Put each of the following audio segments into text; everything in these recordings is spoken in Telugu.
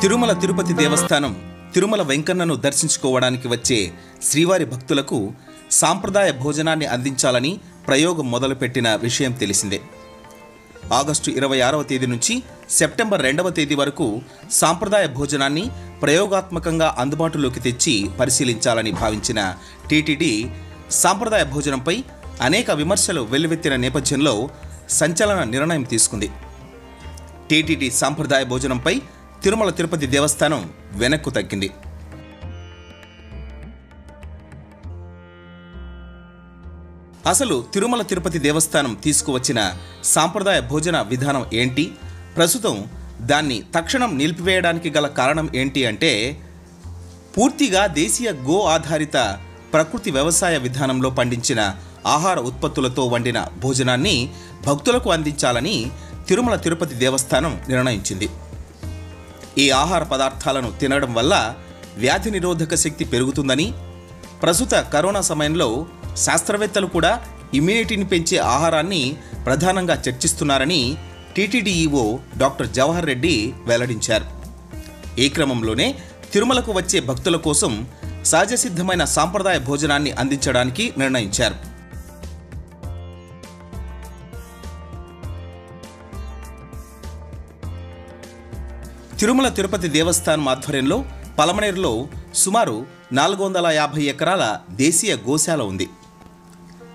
తిరుమల తిరుపతి దేవస్థానం తిరుమల వెంకన్నను దర్శించుకోవడానికి వచ్చే శ్రీవారి భక్తులకు సాంప్రదాయ భోజనాన్ని అందించాలని ప్రయోగం మొదలుపెట్టిన విషయం తెలిసిందే. ఆగస్టు ఇరవై ఆరవ తేదీ నుంచి సెప్టెంబర్ రెండవ తేదీ వరకు సాంప్రదాయ భోజనాన్ని ప్రయోగాత్మకంగా అందుబాటులోకి తెచ్చి పరిశీలించాలని భావించిన టీటీడీ సాంప్రదాయ భోజనంపై అనేక విమర్శలు వెల్లువెత్తిన నేపథ్యంలో సంచలన నిర్ణయం తీసుకుంది. టీటీడీ సాంప్రదాయ భోజనంపై తిరుమల తిరుపతి దేవస్థానం వెనక్కు తగ్గింది. అసలు తిరుమల తిరుపతి దేవస్థానం తీసుకువచ్చిన సాంప్రదాయ భోజన విధానం ఏంటి? ప్రస్తుతం దాన్ని తక్షణం నిలిపివేయడానికి గల కారణం ఏంటి అంటే పూర్తిగా దేశీయ గో ఆధారిత ప్రకృతి వ్యవసాయ విధానంలో పండించిన ఆహార ఉత్పత్తులతో వండిన భోజనాన్ని భక్తులకు అందించాలని తిరుమల తిరుపతి దేవస్థానం నిర్ణయించింది. ఈ ఆహార పదార్థాలను తినడం వల్ల వ్యాధి నిరోధక శక్తి పెరుగుతుందని ప్రస్తుత కరోనా సమయంలో శాస్త్రవేత్తలు కూడా ఇమ్యూనిటీని పెంచే ఆహారాన్ని ప్రధానంగా చర్చిస్తున్నారని TTD EO doctor Jawahar Reddy వెల్లడించారు. ఈ క్రమంలోనే తిరుమలకు వచ్చే భక్తుల కోసం సహజసిద్ధమైన సాంప్రదాయ భోజనాన్ని అందించడానికి నిర్ణయించారు. తిరుమల తిరుపతి దేవస్థానం ఆధ్వర్యంలో పలమనేరులో సుమారు నాలుగు వందల యాభై ఎకరాల దేశీయ గోశాల ఉంది.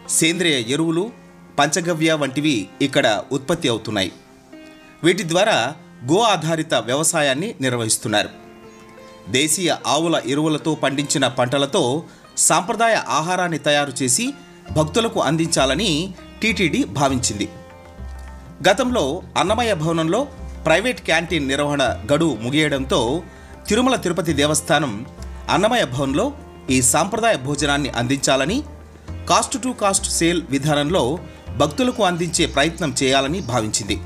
సేంద్రియ ఎరువులు పంచగవ్య వంటివి ఇక్కడ ఉత్పత్తి అవుతున్నాయి. వీటి ద్వారా గో ఆధారిత వ్యవసాయాన్ని నిర్వహిస్తున్నారు. దేశీయ ఆవుల ఎరువులతో పండించిన పంటలతో సాంప్రదాయ ఆహారాన్ని తయారు చేసి భక్తులకు అందించాలని టీటీడీ భావించింది. గతంలో అన్నమయ్య భవనంలో ప్రైవేట్ క్యాంటీన్ నిర్వహణ గడువు ముగియడంతో తిరుమల తిరుపతి దేవస్థానం అన్నమయ భవన్లో ఈ సాంప్రదాయ భోజనాన్ని అందించాలని కాస్ట్ టు కాస్ట్ సేల్ విధానంలో భక్తులకు అందించే ప్రయత్నం చేయాలని భావించింది.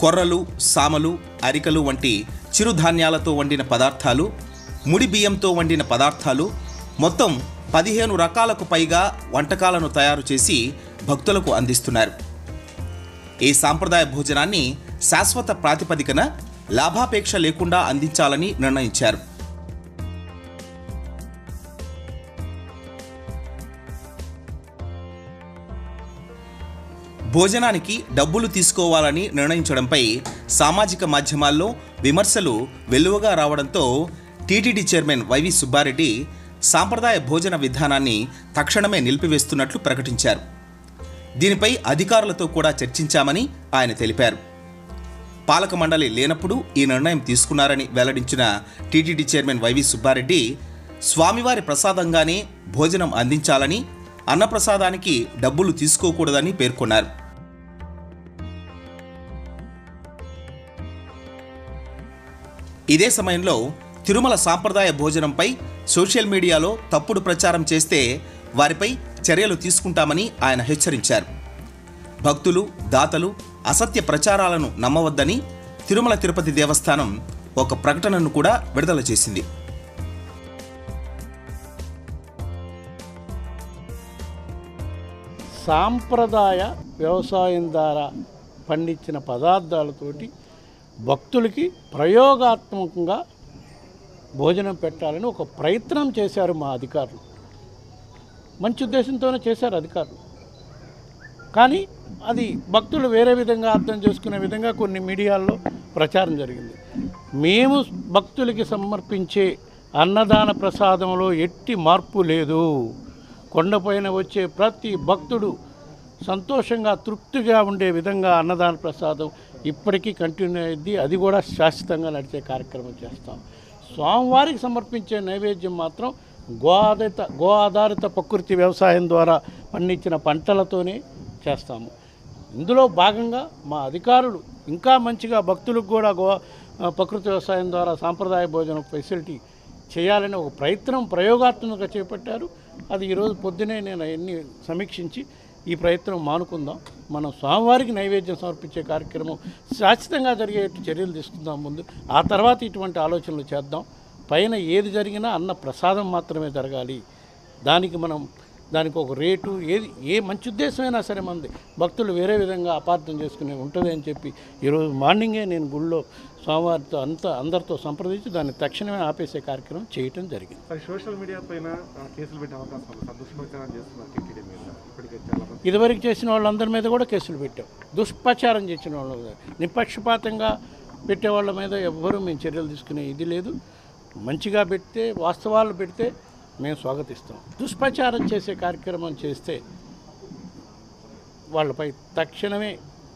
కొర్రలు సామలు అరికలు వంటి చిరుధాన్యాలతో వండిన పదార్థాలు ముడి బియ్యంతో వండిన పదార్థాలు మొత్తం పదిహేను రకాలకు పైగా వంటకాలను తయారు చేసి భక్తులకు అందిస్తున్నారు. ఈ సాంప్రదాయ భోజనాన్ని శాశ్వత ప్రాతిపదికన లాభాపేక్ష లేకుండా అందించాలని నిర్ణయించారు. భోజనానికి డబ్బులు తీసుకోవాలని నిర్ణయించడంపై సామాజిక మాధ్యమాల్లో విమర్శలు వెలువగా రావడంతో టీటీడీ చైర్మన్ వైవి సుబ్బారెడ్డి సాంప్రదాయ భోజన విధానాన్ని తక్షణమే నిలిపివేస్తున్నట్లు ప్రకటించారు. దీనిపై అధికారులతో కూడా చర్చించామని ఆయన తెలిపారు. పాలక మండలి లేనప్పుడు ఈ నిర్ణయం తీసుకున్నారని వెల్లడించిన టీటీడీ చైర్మన్ వైవి సుబ్బారెడ్డి స్వామివారి ప్రసాదంగానే భోజనం అందించాలని అన్నప్రసాదానికి డబ్బులు తీసుకోకూడదని పేర్కొన్నారు. ఇదే సమయంలో తిరుమల సాంప్రదాయ భోజనంపై సోషల్ మీడియాలో తప్పుడు ప్రచారం చేస్తే వారిపై చర్యలు తీసుకుంటామని ఆయన హెచ్చరించారు. భక్తులు దాతలు అసత్య ప్రచారాలను నమ్మవద్దని తిరుమల తిరుపతి దేవస్థానం ఒక ప్రకటనను కూడా విడుదల చేసింది. సాంప్రదాయ వ్యవసాయం ద్వారా పండించిన పదార్థాలతోటి భక్తులకి ప్రయోగాత్మకంగా భోజనం పెట్టాలని ఒక ప్రయత్నం చేశారు మా అధికారులు. మంచి ఉద్దేశంతోనే చేశారు అధికారులు. కానీ అది భక్తులు వేరే విధంగా అర్థం చేసుకునే విధంగా కొన్ని మీడియాల్లో ప్రచారం జరిగింది. మేము భక్తులకి సమర్పించే అన్నదాన ప్రసాదంలో ఎట్టి మార్పు లేదు. కొండపైన వచ్చే ప్రతి భక్తుడు సంతోషంగా తృప్తిగా ఉండే విధంగా అన్నదాన ప్రసాదం ఇప్పటికీ కంటిన్యూ అయింది అది కూడా శాశ్వతంగా నడిచే కార్యక్రమం చేస్తాం. స్వామివారికి సమర్పించే నైవేద్యం మాత్రం గో ఆధారిత గో ఆధారిత ప్రకృతి వ్యవసాయం ద్వారా పండించిన పంటలతోనే చేస్తాము. ఇందులో భాగంగా మా అధికారులు ఇంకా మంచిగా భక్తులకు కూడా గో ప్రకృతి వ్యవసాయం ద్వారా సాంప్రదాయ భోజనం ఫెసిలిటీ చేయాలని ఒక ప్రయత్నం ప్రయోగాత్మకంగా చేపట్టారు. అది ఈరోజు పొద్దునే నేను అవన్నీ సమీక్షించి ఈ ప్రయత్నం మానుకుందాం. మనం స్వామివారికి నైవేద్యం సమర్పించే కార్యక్రమం శాశ్వతంగా జరిగేట్టు చర్యలు తీసుకుందాం ముందు. ఆ తర్వాత ఇటువంటి ఆలోచనలు చేద్దాం. పైన ఏది జరిగినా అన్న ప్రసాదం మాత్రమే జరగాలి. దానికి మనం దానికి ఒక రేటు ఏది ఏ మంచి ఉద్దేశమైనా సరే మంది భక్తులు వేరే విధంగా అపార్థం చేసుకునే ఉంటుంది అని చెప్పి ఈరోజు మార్నింగే నేను గుళ్ళో స్వామివారితో అంతా అందరితో సంప్రదించి దాన్ని తక్షణమే ఆపేసే కార్యక్రమం చేయటం జరిగింది. సోషల్ మీడియా పైన కేసులు పెట్టే అవకాశం ఇదివరకు చేసిన వాళ్ళందరి మీద కూడా కేసులు పెట్టాం. దుష్ప్రచారం చేసిన వాళ్ళ మీద. నిష్పక్షపాతంగా పెట్టే వాళ్ళ మీద ఎవ్వరూ మేము చర్యలు తీసుకునే ఇది లేదు. మంచిగా పెడితే వాస్తవాలు పెడితే మేము స్వాగతిస్తాం. దుష్ప్రచారం చేసే కార్యక్రమం చేస్తే వాళ్ళపై తక్షణమే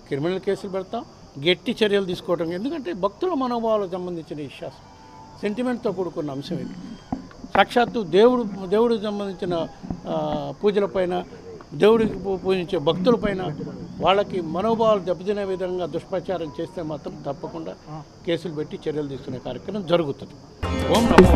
క్రిమినల్ కేసులు పెడతాం గట్టి చర్యలు తీసుకోవటం. ఎందుకంటే భక్తుల మనోభావాలకు సంబంధించిన విశ్వాసం సెంటిమెంట్తో కూడుకున్న అంశం ఇది. సాక్షాత్తు దేవుడు దేవుడికి సంబంధించిన పూజల పూజలపైన దేవుడికి పూ- పూజించే భక్తులపైన వాళ్ళకి మనోభావాలు దెబ్బతినే విధంగా దుష్ప్రచారం చేస్తే మాత్రం తప్పకుండా కేసులు పెట్టి చర్యలు తీసుకునే కార్యక్రమం జరుగుతుంది. ఓం నమో